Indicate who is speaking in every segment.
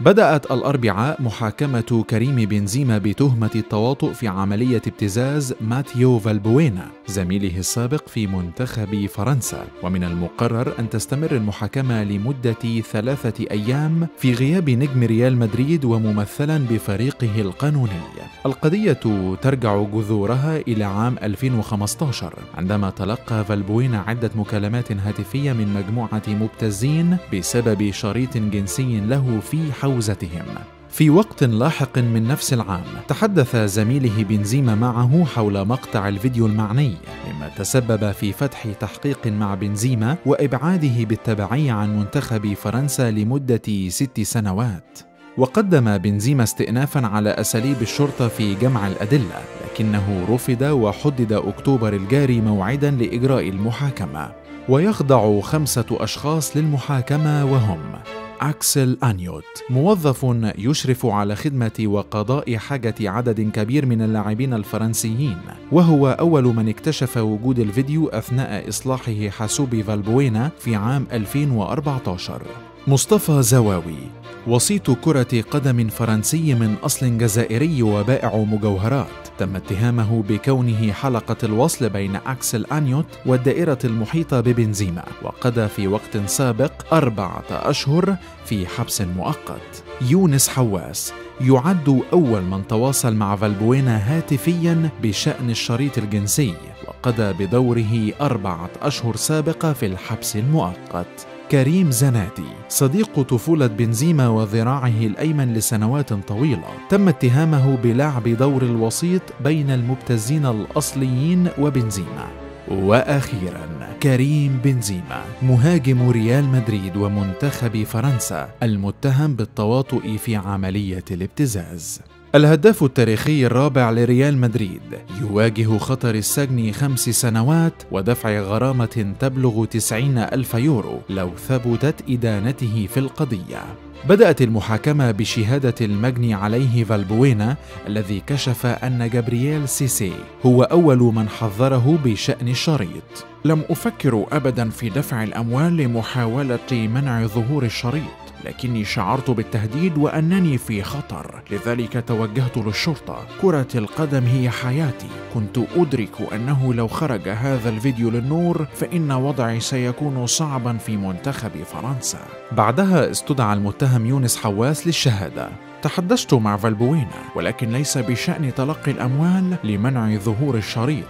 Speaker 1: بدأت الأربعاء محاكمة كريم بنزيما بتهمة التواطؤ في عملية ابتزاز ماتيو فالبوينا زميله السابق في منتخب فرنسا. ومن المقرر أن تستمر المحاكمة لمدة ثلاثة أيام في غياب نجم ريال مدريد وممثلا بفريقه القانوني. القضية ترجع جذورها إلى عام 2015 عندما تلقى فالبوينا عدة مكالمات هاتفية من مجموعة مبتزين بسبب شريط جنسي له في حول حوزتهم في وقت لاحق من نفس العام تحدث زميله بنزيما معه حول مقطع الفيديو المعني مما تسبب في فتح تحقيق مع بنزيما وإبعاده بالتبعية عن منتخب فرنسا لمدة ست سنوات. وقدم بنزيما استئنافا على أساليب الشرطة في جمع الأدلة لكنه رفض وحدد أكتوبر الجاري موعدا لإجراء المحاكمة. ويخضع خمسة أشخاص للمحاكمة وهم أكسل أنيوت موظف يشرف على خدمة وقضاء حاجة عدد كبير من اللاعبين الفرنسيين وهو أول من اكتشف وجود الفيديو أثناء إصلاحه حاسوب فالبوينا في عام 2014 مصطفى زواوي وسيط كرة قدم فرنسي من أصل جزائري وبائع مجوهرات تم اتهامه بكونه حلقة الوصل بين أكسل أنيوت والدائرة المحيطة ببنزيما وقضى في وقت سابق أربعة أشهر في حبس مؤقت. يونس حواس يعد أول من تواصل مع فالبوينا هاتفيا بشأن الشريط الجنسي وقضى بدوره أربعة أشهر سابقة في الحبس المؤقت. كريم زناتي صديق طفولة بنزيما وذراعه الأيمن لسنوات طويلة. تم اتهامه بلعب دور الوسيط بين المبتزين الأصليين وبنزيما. وأخيرا كريم بنزيما مهاجم ريال مدريد ومنتخب فرنسا المتهم بالتواطؤ في عملية الابتزاز. الهداف التاريخي الرابع لريال مدريد يواجه خطر السجن خمس سنوات ودفع غرامة تبلغ تسعين ألف يورو لو ثبتت إدانته في القضية. بدأت المحاكمة بشهادة المجني عليه فالبوينا الذي كشف أن جابرييل سيسي هو أول من حذره بشأن الشريط. لم أفكر أبدا في دفع الأموال لمحاولة منع ظهور الشريط. لكني شعرت بالتهديد وأنني في خطر. لذلك توجهت للشرطة. كرة القدم هي حياتي. كنت أدرك أنه لو خرج هذا الفيديو للنور فإن وضعي سيكون صعبا في منتخب فرنسا. بعدها استدعى المتهم يونس حواس للشهادة. تحدثت مع فالبوينا ولكن ليس بشأن تلقي الأموال لمنع ظهور الشريط.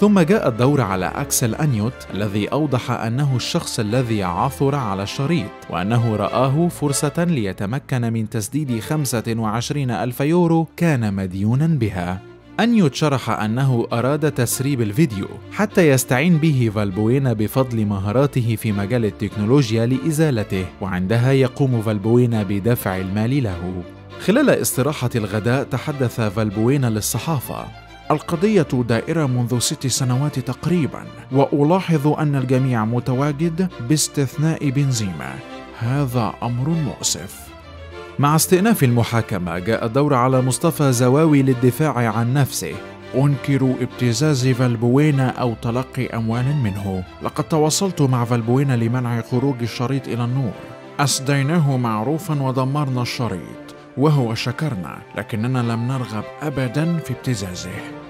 Speaker 1: ثم جاء الدور على أكسل أنيوت الذي أوضح أنه الشخص الذي عثر على الشريط وأنه رآه فرصة ليتمكن من تسديد 25 ألف يورو كان مديونا بها. أنيوت شرح أنه أراد تسريب الفيديو حتى يستعين به فالبوينا بفضل مهاراته في مجال التكنولوجيا لإزالته وعندها يقوم فالبوينا بدفع المال له. خلال استراحة الغداء تحدث فالبوينا للصحافة. القضية دائرة منذ ست سنوات تقريبا وألاحظ أن الجميع متواجد باستثناء بنزيما. هذا أمر مؤسف. مع استئناف المحاكمة جاء الدور على مصطفى زواوي للدفاع عن نفسه. أنكر ابتزاز فالبوينا أو تلقي أموال منه. لقد تواصلت مع فالبوينا لمنع خروج الشريط إلى النور. أسديناه معروفا ودمرنا الشريط. وهو شكرنا لكننا لم نرغب أبدا في ابتزازه.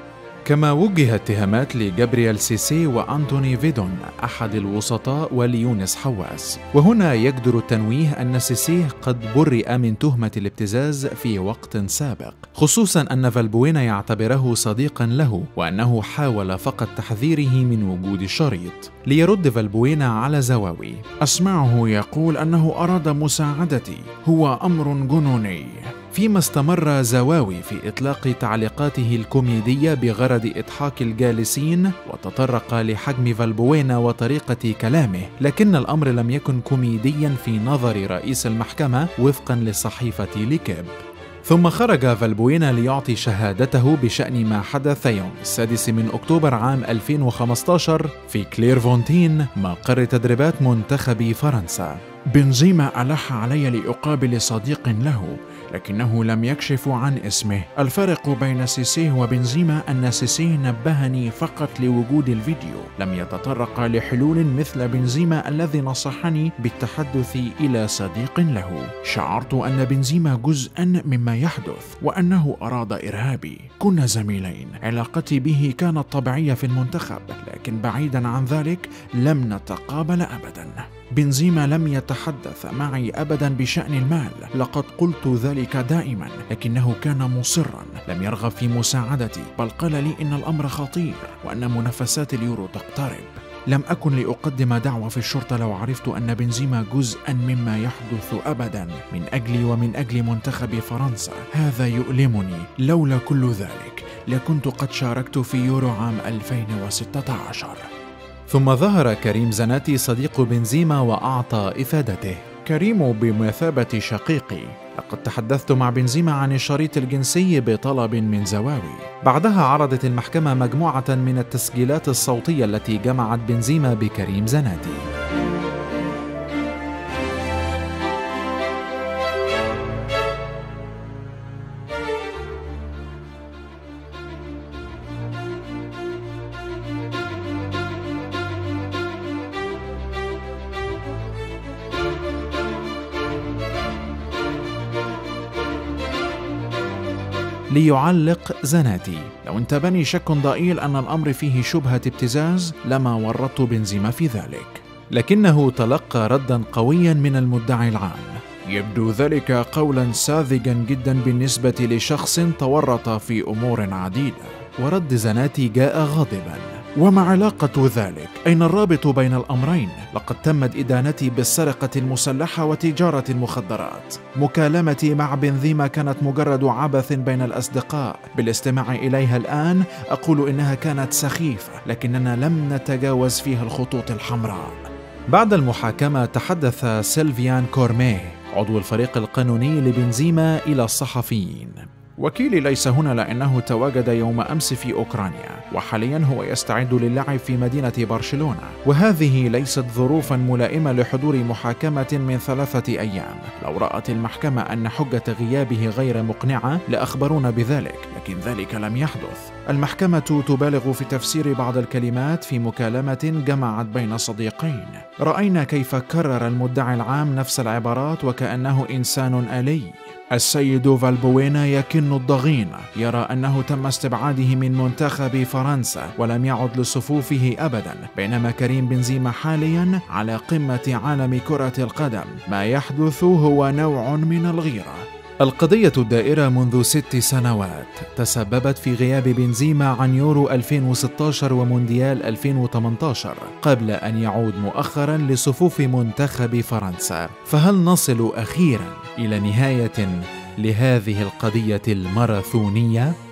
Speaker 1: كما وجه اتهامات لجابرييل سيسي وأنتوني فيدون أحد الوسطاء وليونس حواس. وهنا يجدر التنويه أن سيسي قد برئ من تهمة الابتزاز في وقت سابق خصوصا أن فالبوينا يعتبره صديقا له وأنه حاول فقط تحذيره من وجود الشريط. ليرد فالبوينا على زواوي أسمعه يقول أنه أراد مساعدتي هو أمر جنوني. فيما استمر زواوي في إطلاق تعليقاته الكوميدية بغرض إضحاك الجالسين وتطرق لحجم فالبوينا وطريقة كلامه لكن الأمر لم يكن كوميديا في نظر رئيس المحكمة وفقا لصحيفة ليكيب. ثم خرج فالبوينا ليعطي شهادته بشأن ما حدث يوم السادس من أكتوبر عام 2015 في كليرفونتين مقر تدريبات منتخب فرنسا. بنزيما ألح علي لأقابل صديق له. لكنه لم يكشف عن اسمه. الفرق بين سيسي وبنزيما أن سيسي نبهني فقط لوجود الفيديو. لم يتطرق لحلول مثل بنزيما الذي نصحني بالتحدث إلى صديق له. شعرت أن بنزيما جزءا مما يحدث وأنه أراد إرهابي. كنا زميلين. علاقتي به كانت طبيعية في المنتخب لكن بعيدا عن ذلك لم نتقابل أبدا. بنزيما لم يتحدث معي ابدا بشأن المال. لقد قلت ذلك دائما لكنه كان مصرا. لم يرغب في مساعدتي بل قال لي إن الأمر خطير وأن منافسات اليورو تقترب. لم أكن لأقدم دعوة في الشرطة لو عرفت أن بنزيما جزءا مما يحدث أبدا من أجلي ومن أجل منتخب فرنسا. هذا يؤلمني. لولا كل ذلك لكنت قد شاركت في يورو عام 2016 ثم ظهر كريم زناتي صديق بنزيما وأعطى إفادته. كريم بمثابة شقيقي. لقد تحدثت مع بنزيما عن الشريط الجنسي بطلب من زواوي. بعدها عرضت المحكمة مجموعة من التسجيلات الصوتية التي جمعت بنزيما بكريم زناتي. ليعلق زناتي. لو انتبني شك ضئيل أن الأمر فيه شبهة ابتزاز لما ورطت بنزيما في ذلك. لكنه تلقى ردا قويا من المدعي العام. يبدو ذلك قولا ساذجا جدا بالنسبة لشخص تورط في أمور عديدة. ورد زناتي جاء غاضبا. وما علاقة ذلك؟ أين الرابط بين الأمرين؟ لقد تمت إدانتي بالسرقة المسلحة وتجارة المخدرات. مكالمتي مع بنزيما كانت مجرد عبث بين الأصدقاء. بالاستماع إليها الآن أقول إنها كانت سخيفة، لكننا لم نتجاوز فيها الخطوط الحمراء. بعد المحاكمة تحدث سيلفيان كورميه عضو الفريق القانوني لبنزيما إلى الصحفيين وكيلي ليس هنا لأنه تواجد يوم أمس في أوكرانيا وحاليا هو يستعد للعب في مدينة برشلونة. وهذه ليست ظروفا ملائمة لحضور محاكمة من ثلاثة أيام. لو رأت المحكمة أن حجة غيابه غير مقنعة لأخبرونا بذلك لكن ذلك لم يحدث. المحكمة تبالغ في تفسير بعض الكلمات في مكالمة جمعت بين صديقين. رأينا كيف كرر المدعي العام نفس العبارات وكأنه إنسان آلي. السيد فالبوينا يكن الضغين. يرى أنه تم استبعاده من منتخب فرنسا ولم يعد لصفوفه أبدا بينما كريم بنزيما حاليا على قمة عالم كرة القدم. ما يحدث هو نوع من الغيرة. القضية الدائرة منذ ست سنوات تسببت في غياب بنزيما عن يورو 2016 ومونديال 2018 قبل أن يعود مؤخرا لصفوف منتخب فرنسا فهل نصل أخيرا إلى نهاية لهذه القضية الماراثونية؟